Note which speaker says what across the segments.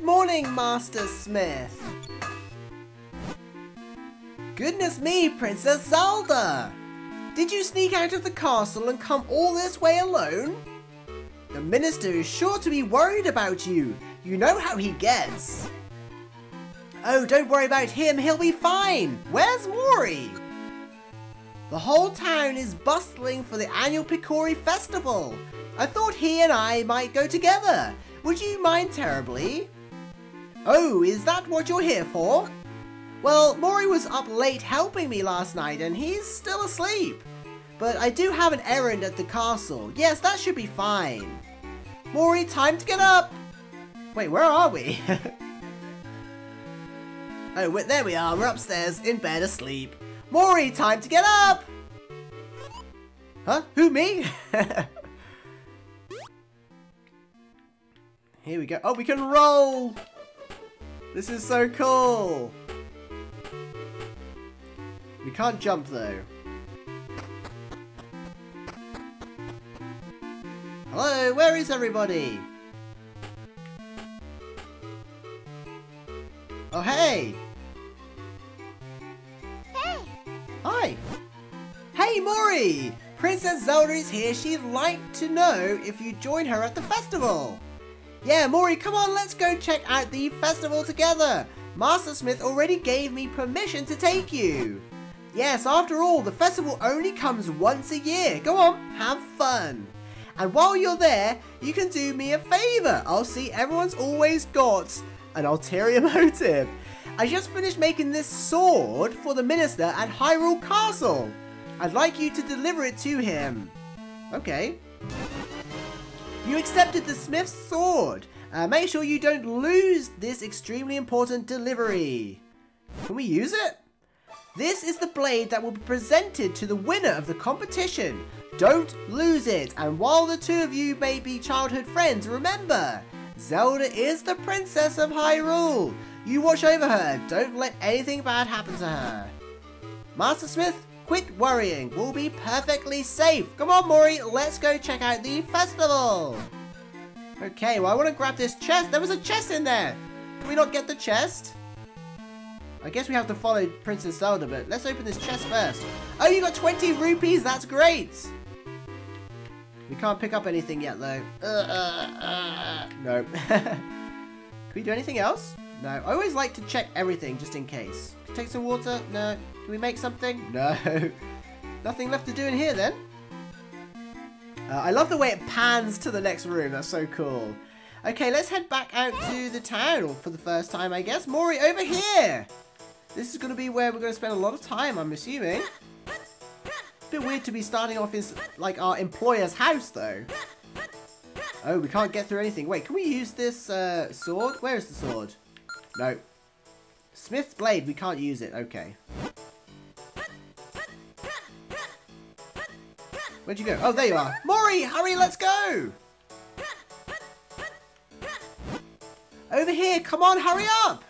Speaker 1: Good morning, Master Smith. Goodness me, Princess Zelda! Did you sneak out of the castle and come all this way alone? The minister is sure to be worried about you. You know how he gets. Oh, don't worry about him, he'll be fine. Where's Mori? The whole town is bustling for the annual Picori Festival. I thought he and I might go together. Would you mind terribly? Oh, is that what you're here for? Well, Mori was up late helping me last night and he's still asleep. But I do have an errand at the castle. Yes, that should be fine. Mori, time to get up! Wait, where are we? oh, there we are. We're upstairs in bed asleep. Mori, time to get up! Huh? Who, me? Here we go. Oh, we can roll! This is so cool! We can't jump though. Hello, where is everybody? Oh, hey!
Speaker 2: Hey!
Speaker 1: Hi! Hey, Mori! Princess Zelda is here. She'd like to know if you join her at the festival. Yeah, Mori, come on, let's go check out the festival together. Master Smith already gave me permission to take you. Yes, after all, the festival only comes once a year. Go on, have fun. And while you're there, you can do me a favor. I'll see everyone's always got an ulterior motive. I just finished making this sword for the minister at Hyrule Castle. I'd like you to deliver it to him. Okay. You accepted the Smith's sword. Uh, make sure you don't lose this extremely important delivery. Can we use it? This is the blade that will be presented to the winner of the competition. Don't lose it. And while the two of you may be childhood friends, remember, Zelda is the princess of Hyrule. You watch over her. Don't let anything bad happen to her. Master Smith, quit worrying. We'll be perfectly safe. Come on, Mori. Let's go check out the festival. Okay, well, I want to grab this chest. There was a chest in there. Can we not get the chest? I guess we have to follow Princess Zelda, but let's open this chest first. Oh, you got 20 rupees. That's great. We can't pick up anything yet, though. Uh, uh, uh, no. Can we do anything else? No. I always like to check everything, just in case. Take some water? No. Can we make something? No. Nothing left to do in here, then. Uh, I love the way it pans to the next room. That's so cool. Okay, let's head back out to the town for the first time, I guess. Mori, over here! This is going to be where we're going to spend a lot of time, I'm assuming. Bit weird to be starting off in, like, our employer's house, though. Oh, we can't get through anything. Wait, can we use this uh, sword? Where is the sword? No. Smith's blade, we can't use it. Okay. Where'd you go? Oh, there you are. Mori, hurry, let's go! Over here, come on, hurry up!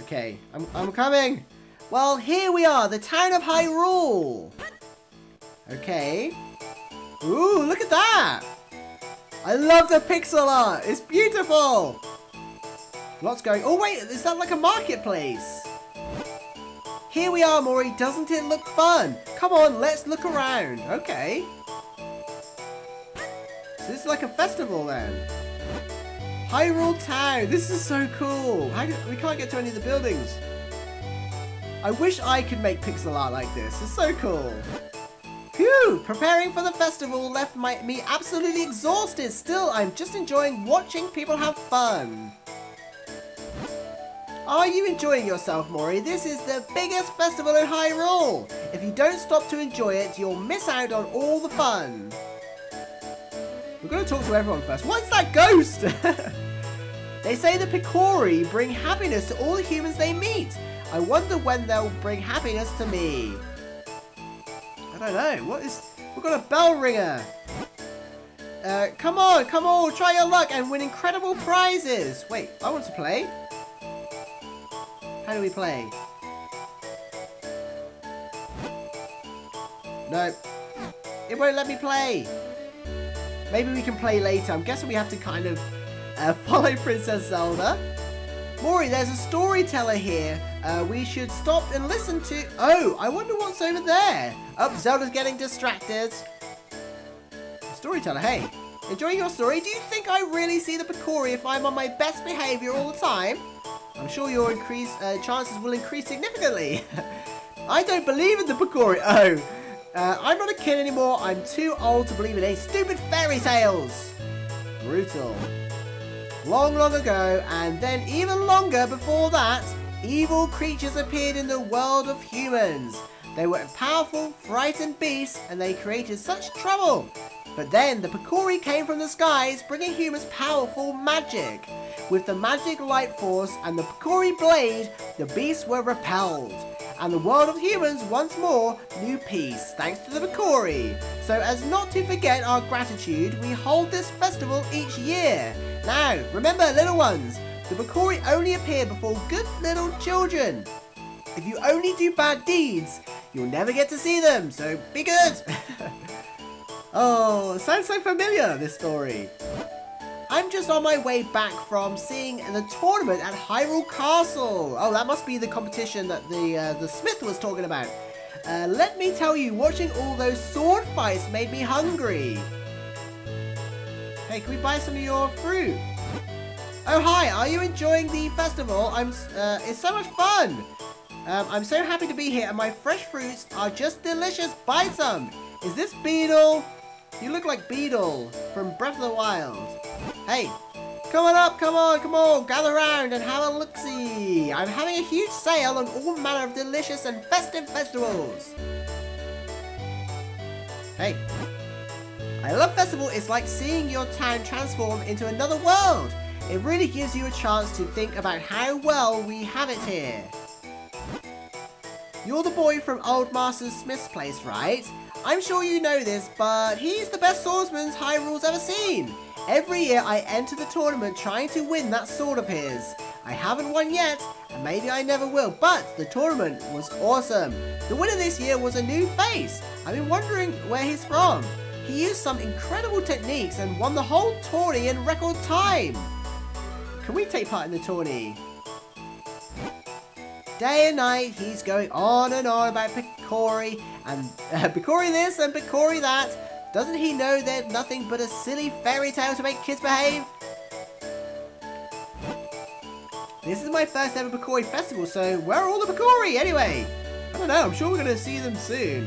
Speaker 1: Okay, I'm, I'm coming. Well, here we are, the town of Hyrule. Okay. Ooh, look at that. I love the pixel art. It's beautiful. Lots going. Oh, wait, is that like a marketplace? Here we are, Mori. Doesn't it look fun? Come on, let's look around. Okay. So this is like a festival then. Hyrule Town. This is so cool. We can't get to any of the buildings. I wish I could make pixel art like this. It's so cool. Phew! Preparing for the festival left my, me absolutely exhausted. Still, I'm just enjoying watching people have fun. Are you enjoying yourself, Mori? This is the biggest festival in Hyrule. If you don't stop to enjoy it, you'll miss out on all the fun. We're to talk to everyone first. What's that ghost? they say the Picori bring happiness to all the humans they meet. I wonder when they'll bring happiness to me. I don't know. What is... We've got a bell ringer. Uh, come on, come on, try your luck and win incredible prizes. Wait, I want to play. How do we play? No. It won't let me play. Maybe we can play later. I'm guessing we have to kind of Uh, follow Princess Zelda. Mori, there's a storyteller here. Uh, we should stop and listen to... Oh, I wonder what's over there. Oh, Zelda's getting distracted. Storyteller, hey. Enjoying your story? Do you think I really see the Picori if I'm on my best behavior all the time? I'm sure your increase uh, chances will increase significantly. I don't believe in the Picori. Oh, uh, I'm not a kid anymore. I'm too old to believe in any stupid fairy tales. Brutal. Long, long ago, and then even longer before that, evil creatures appeared in the world of humans. They were powerful, frightened beasts, and they created such trouble. But then the Picori came from the skies, bringing humans powerful magic. With the magic light force and the Picori blade, the beasts were repelled and the world of humans once more knew peace thanks to the Picori. So as not to forget our gratitude, we hold this festival each year. Now, remember little ones, the Picori only appear before good little children. If you only do bad deeds, you'll never get to see them, so be good. oh, sounds so familiar, this story. I'm just on my way back from seeing the tournament at Hyrule Castle. Oh, that must be the competition that the uh, the Smith was talking about. Uh, let me tell you, watching all those sword fights made me hungry. Hey, can we buy some of your fruit? Oh, hi, are you enjoying the festival? I'm. Uh, it's so much fun. Um, I'm so happy to be here, and my fresh fruits are just delicious. Buy some. Is this Beedle? You look like Beedle from Breath of the Wild. Hey, come on up, come on, come on, gather around and have a look-see. I'm having a huge sale on all manner of delicious and festive vegetables. Hey, I love festival. It's like seeing your town transform into another world. It really gives you a chance to think about how well we have it here. You're the boy from Old Master Smith's place, right? I'm sure you know this, but he's the best swordsman Hyrule's ever seen. Every year I enter the tournament trying to win that sword of his. I haven't won yet, and maybe I never will, but the tournament was awesome. The winner this year was a new face. I've been wondering where he's from. He used some incredible techniques and won the whole tourney in record time. Can we take part in the tourney? Day and night, he's going on and on about Picori and uh, Picori this and Picori that. Doesn't he know they're nothing but a silly fairy tale to make kids behave? This is my first ever Picori festival, so where are all the Picori anyway? I don't know, I'm sure we're going to see them soon.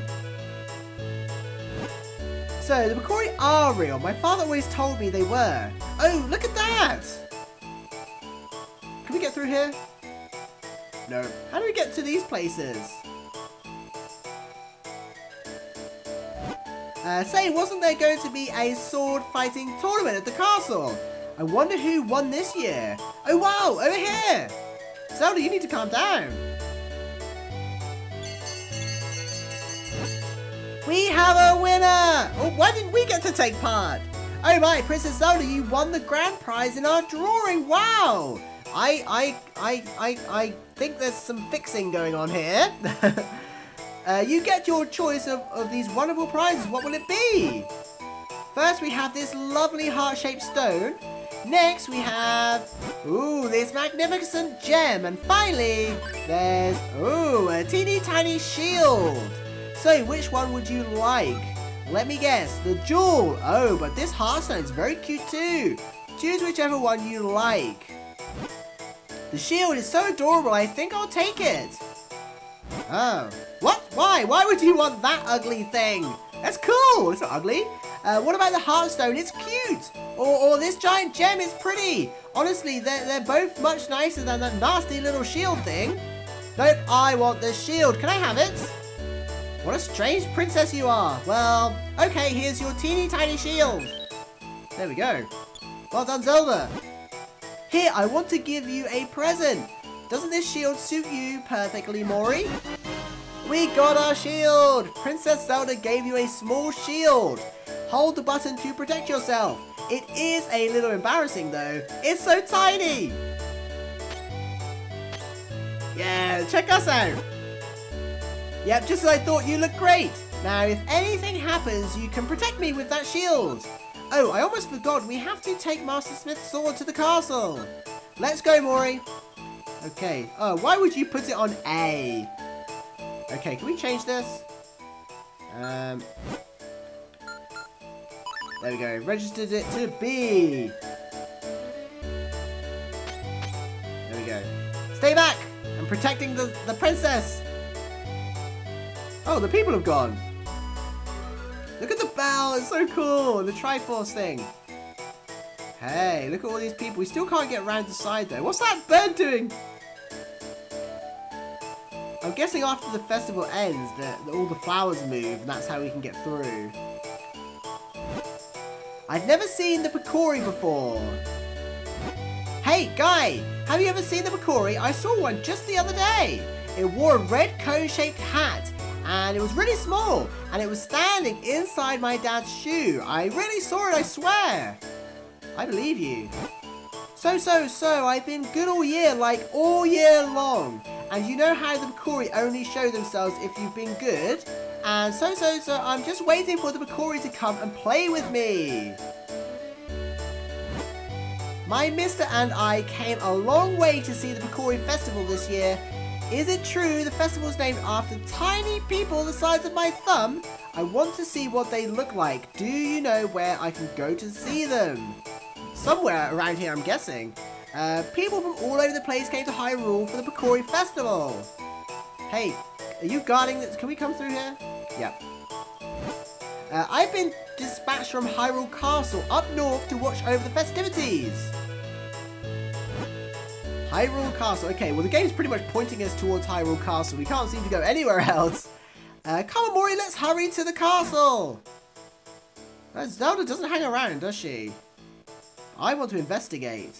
Speaker 1: So, the Picori are real. My father always told me they were. Oh, look at that! Can we get through here? No. How do we get to these places? Uh, say, wasn't there going to be a sword fighting tournament at the castle? I wonder who won this year. Oh wow, over here! Zelda, you need to calm down. We have a winner! Oh, why didn't we get to take part? Oh my, Princess Zelda, you won the grand prize in our drawing. Wow! I, I, I, I, I think there's some fixing going on here. Uh, you get your choice of, of these wonderful prizes. What will it be? First, we have this lovely heart-shaped stone. Next, we have, ooh, this magnificent gem. And finally, there's, ooh, a teeny tiny shield. So, which one would you like? Let me guess, the jewel. Oh, but this heartstone is very cute too. Choose whichever one you like. The shield is so adorable, I think I'll take it. Oh. What? Why? Why would you want that ugly thing? That's cool. It's not ugly. Uh, what about the Heartstone? It's cute. Or, or this giant gem is pretty. Honestly, they're, they're both much nicer than that nasty little shield thing. Nope, I want the shield. Can I have it? What a strange princess you are. Well, okay, here's your teeny tiny shield. There we go. Well done, Zelda. Here, I want to give you a present. Doesn't this shield suit you perfectly, Mori? We got our shield! Princess Zelda gave you a small shield. Hold the button to protect yourself. It is a little embarrassing though. It's so tiny! Yeah, check us out! Yep, just as I thought, you look great! Now, if anything happens, you can protect me with that shield. Oh, I almost forgot. We have to take Master Smith's sword to the castle. Let's go, Mori. Okay. Oh, why would you put it on A? Okay, can we change this? Um, there we go. Registered it to B. There we go. Stay back! I'm protecting the, the princess. Oh, the people have gone. Look at the bell. It's so cool. The Triforce thing. Hey, look at all these people. We still can't get around the side though. What's that bird doing? I'm guessing after the festival ends that all the flowers move and that's how we can get through. I've never seen the Picori before. Hey, Guy, have you ever seen the Picori? I saw one just the other day. It wore a red cone-shaped hat and it was really small and it was standing inside my dad's shoe. I really saw it, I swear. I believe you. So, so, so, I've been good all year, like all year long. And you know how the Picori only show themselves if you've been good? And so, so, so, I'm just waiting for the Picori to come and play with me. My mister and I came a long way to see the Picori Festival this year. Is it true the festival's named after tiny people the size of my thumb? I want to see what they look like. Do you know where I can go to see them? Somewhere around here, I'm guessing. Uh, people from all over the place came to Hyrule for the Picori Festival. Hey, are you guarding this? Can we come through here? Yep. Uh, I've been dispatched from Hyrule Castle up north to watch over the festivities. Hyrule Castle. Okay, well the game's pretty much pointing us towards Hyrule Castle. We can't seem to go anywhere else. Uh, Mori, let's hurry to the castle. Uh, Zelda doesn't hang around, does she? I want to investigate.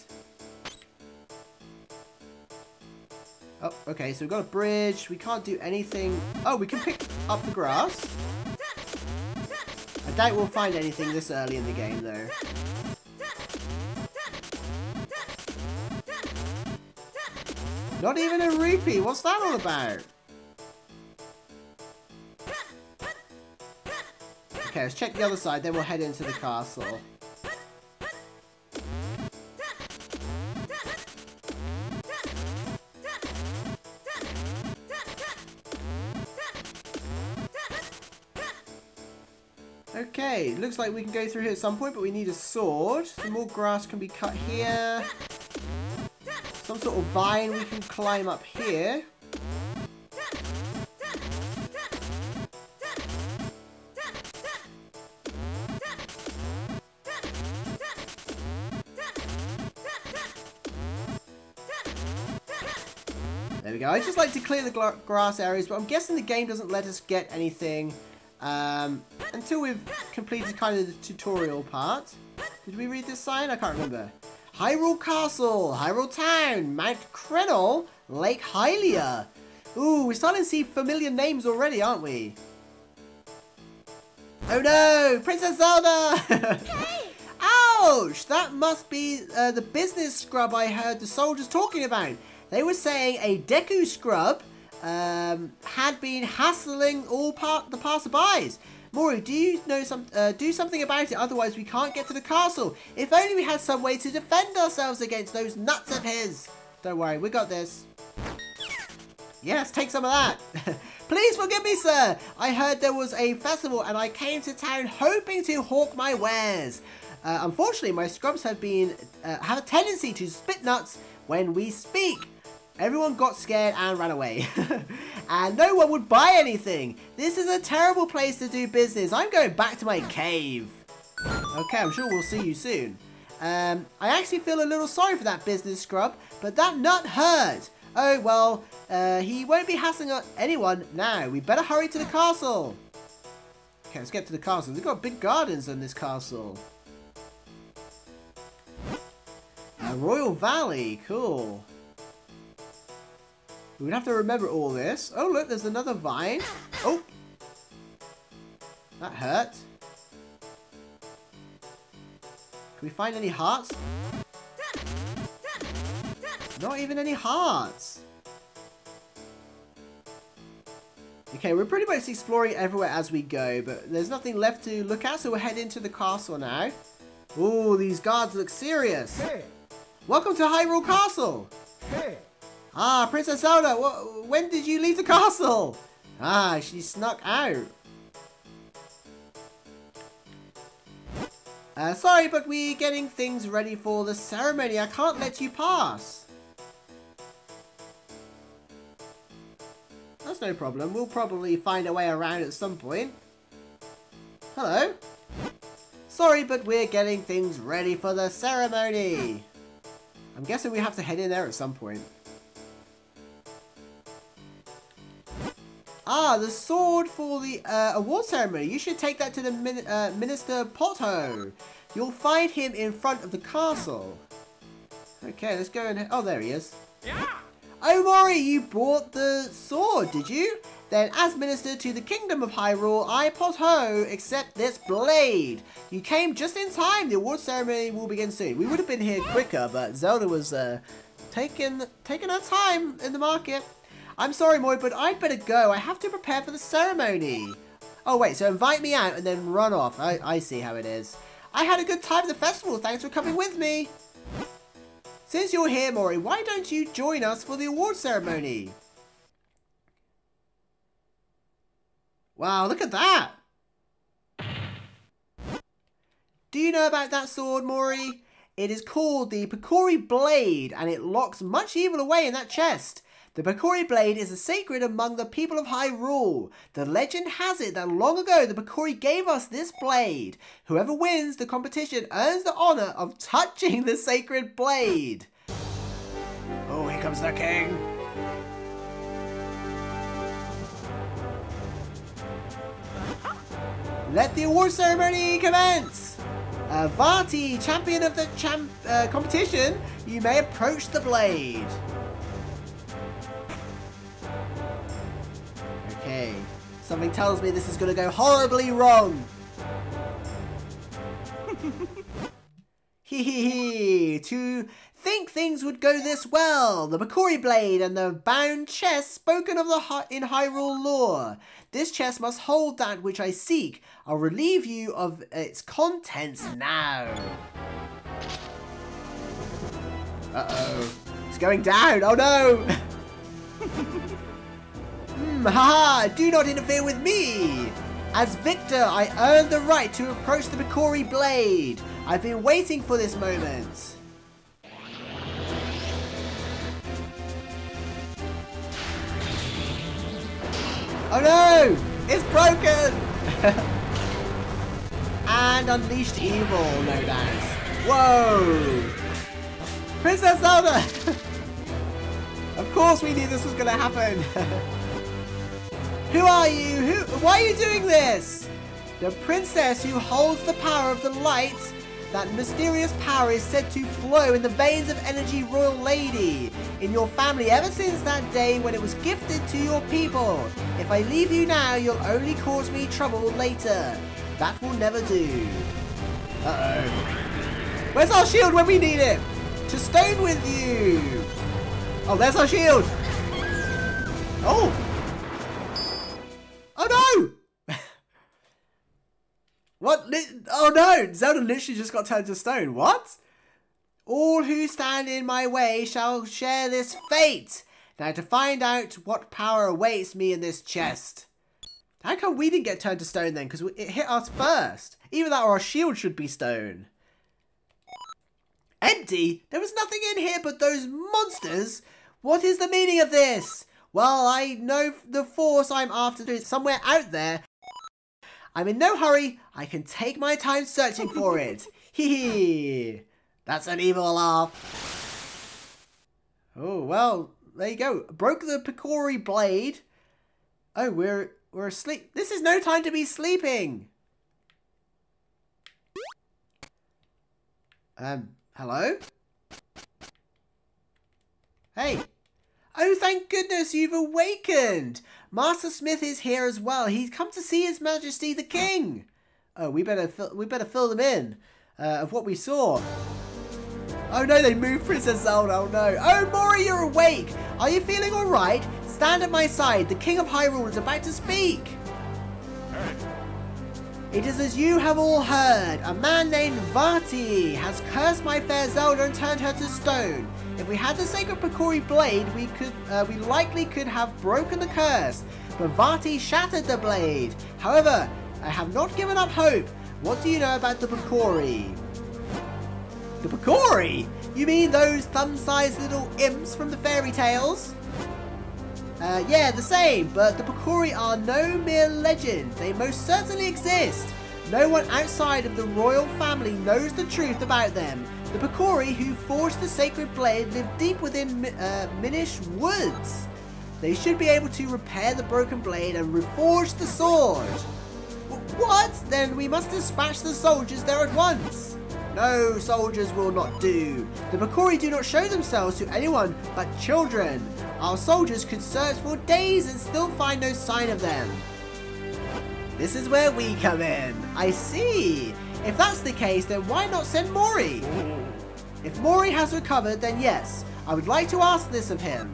Speaker 1: Oh, okay, so we've got a bridge. We can't do anything. Oh, we can pick up the grass. I doubt we'll find anything this early in the game, though. Not even a rupee. What's that all about? Okay, let's check the other side, then we'll head into the castle. Okay, looks like we can go through here at some point, but we need a sword. Some more grass can be cut here. Some sort of vine we can climb up here. There we go. I just like to clear the grass areas, but I'm guessing the game doesn't let us get anything um, until we've completed kind of the tutorial part. Did we read this sign? I can't remember. Hyrule Castle, Hyrule Town, Mount Crenel, Lake Hylia. Ooh, we're starting to see familiar names already, aren't we? Oh no! Princess Zelda! hey! Ouch! That must be uh, the business scrub I heard the soldiers talking about. They were saying a Deku scrub um, had been hassling all part the passerbys. Mori, do you know some? Uh, do something about it. Otherwise, we can't get to the castle. If only we had some way to defend ourselves against those nuts of his. Don't worry, we got this. Yes, take some of that. Please forgive me, sir. I heard there was a festival and I came to town hoping to hawk my wares. Uh, unfortunately, my scrubs have been uh, have a tendency to spit nuts when we speak. Everyone got scared and ran away. and no one would buy anything. This is a terrible place to do business. I'm going back to my cave. Okay, I'm sure we'll see you soon. Um, I actually feel a little sorry for that business scrub, but that nut hurt. Oh, well, uh, he won't be hassling anyone now. We better hurry to the castle. Okay, let's get to the castle. They've got big gardens in this castle. A Royal Valley, cool. We'd have to remember all this. Oh, look, there's another vine. Oh! That hurt. Can we find any hearts? Not even any hearts. Okay, we're pretty much exploring everywhere as we go, but there's nothing left to look at, so we'll head into the castle now. Ooh, these guards look serious.
Speaker 2: Hey,
Speaker 1: Welcome to Hyrule Castle. Ah, Princess Zelda, wh- when did you leave the castle? Ah, she snuck out. Uh, sorry, but we're getting things ready for the ceremony. I can't let you pass. That's no problem. We'll probably find a way around at some point. Hello? Sorry, but we're getting things ready for the ceremony. I'm guessing we have to head in there at some point. Ah, the sword for the uh, award ceremony. You should take that to the min uh, Minister Potho. You'll find him in front of the castle. Okay, let's go and... Oh, there he is. Yeah. Oh, Mori, you bought the sword, did you? Then, as Minister to the Kingdom of Hyrule, I, Potho, accept this blade. You came just in time. The award ceremony will begin soon. We would have been here quicker, but Zelda was uh, taking, taking her time in the market. I'm sorry, Moy, but I'd better go. I have to prepare for the ceremony. Oh, wait, so invite me out and then run off. I, I see how it is. I had a good time at the festival. Thanks for coming with me. Since you're here, Mori, why don't you join us for the award ceremony? Wow, look at that! Do you know about that sword, Mori? It is called the Picori Blade, and it locks much evil away in that chest. The Picori Blade is a sacred among the people of Hyrule. The legend has it that long ago the Picori gave us this blade. Whoever wins the competition earns the honor of touching the sacred blade. Oh, here comes the king. Let the award ceremony commence! Uh, Vaati, champion of the champ uh, competition, you may approach the blade. Something tells me this is going to go horribly wrong. Hee hee hee, to think things would go this well. The Picori blade and the bound chest spoken of the in Hyrule lore. This chest must hold that which I seek. I'll relieve you of its contents now. Uh-oh. It's going down. Oh no! Hmm, haha, do not interfere with me! As victor, I earned the right to approach the Picori blade. I've been waiting for this moment. Oh no! It's broken! and unleashed evil, no doubt. Whoa! Princess Zelda! of course we knew this was gonna happen! Who are you? Who? Why are you doing this? The princess who holds the power of the light. That mysterious power is said to flow in the veins of Energy Royal Lady in your family ever since that day when it was gifted to your people. If I leave you now, you'll only cause me trouble later. That will never do. Uh-oh. Where's our shield when we need it? To stone with you. Oh, there's our shield. Oh. Oh what? Oh no! Zelda literally just got turned to stone. What? All who stand in my way shall share this fate. Now to find out what power awaits me in this chest. How come we didn't get turned to stone then? Because it hit us first. Either that or our shield should be stone. Empty? There was nothing in here but those monsters? What is the meaning of this? Well, I know the force I'm after is somewhere out there. I'm in no hurry. I can take my time searching for it. Hee hee. That's an evil laugh. Oh, well, there you go. Broke the Picori blade. Oh, we're we're asleep. This is no time to be sleeping. Um, hello? Hey. Oh, thank goodness you've awakened! Master Smith is here as well. He's come to see His Majesty the King. Oh, we better we better fill them in uh, of what we saw. Oh no, they moved Princess Zelda. Oh no. Oh, Mori, you're awake. Are you feeling all right? Stand at my side. The King of Hyrule is about to speak. It is as you have all heard, a man named Vaati has cursed my fair Zelda and turned her to stone. If we had the sacred Picori blade, we could, uh, we likely could have broken the curse, but Vaati shattered the blade. However, I have not given up hope. What do you know about the Picori? The Picori? You mean those thumb-sized little imps from the fairy tales? Uh, yeah, the same, but the Picori are no mere legend. They most certainly exist. No one outside of the royal family knows the truth about them. The Picori who forged the sacred blade live deep within uh, Minish Woods. They should be able to repair the broken blade and reforge the sword. What? Then we must dispatch the soldiers there at once. No, soldiers will not do. The Picori do not show themselves to anyone but children. Our soldiers could search for days and still find no sign of them. This is where we come in. I see. If that's the case, then why not send Mori? If Mori has recovered, then yes. I would like to ask this of him.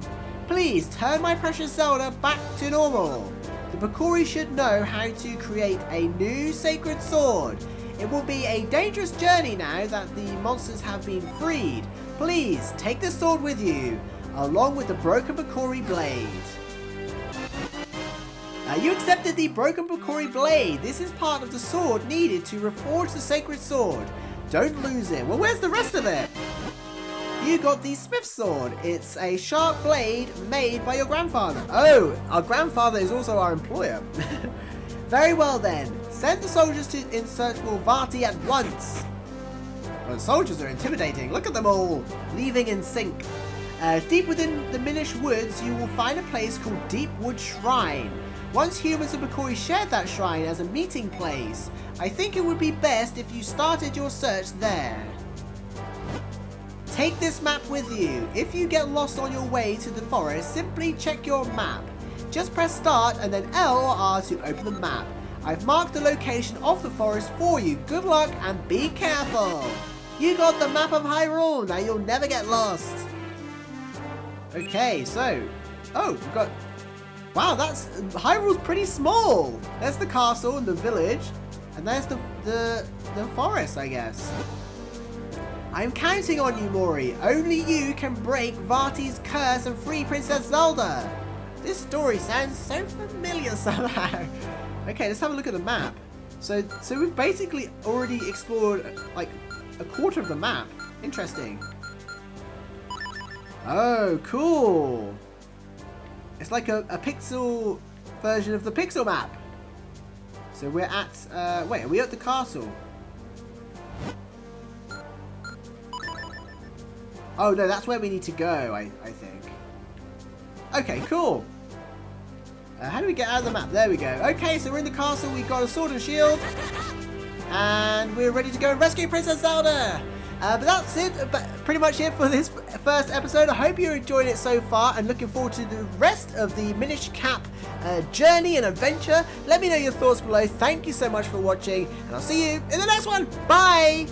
Speaker 1: Please turn my precious Zelda back to normal. The Picori should know how to create a new sacred sword. It will be a dangerous journey now that the monsters have been freed. Please, take the sword with you, along with the broken Picori blade. Now you accepted the broken Picori blade. This is part of the sword needed to reforge the sacred sword. Don't lose it. Well, where's the rest of it? You got the Smith Sword. It's a sharp blade made by your grandfather. Oh, our grandfather is also our employer. Very well then. Send the soldiers to in search for Vaati at once. The soldiers are intimidating. Look at them all, leaving in sync. Uh, deep within the Minish Woods, you will find a place called Deepwood Shrine. Once humans and Picori shared that shrine as a meeting place, I think it would be best if you started your search there. Take this map with you. If you get lost on your way to the forest, simply check your map. Just press start and then L or R to open the map. I've marked the location of the forest for you. Good luck and be careful. You got the map of Hyrule. Now you'll never get lost. Okay, so... Oh, we've got... Wow, that's... Hyrule's pretty small. There's the castle and the village. And there's the, the, the forest, I guess. I'm counting on you, Mori. Only you can break Vaati's curse and free Princess Zelda. This story sounds so familiar somehow. okay, let's have a look at the map. So, so we've basically already explored like a quarter of the map. Interesting. Oh, cool. It's like a, a pixel version of the pixel map. So we're at, uh, wait, are we at the castle? Oh no, that's where we need to go, I, I think. Okay, cool. Uh, how do we get out of the map? There we go. Okay, so we're in the castle, we've got a sword and shield. And we're ready to go and rescue Princess Zelda! Uh, but that's it, but pretty much it for this first episode. I hope you're enjoying it so far and looking forward to the rest of the Minish Cap uh, journey and adventure. Let me know your thoughts below. Thank you so much for watching, and I'll see you in the next one. Bye!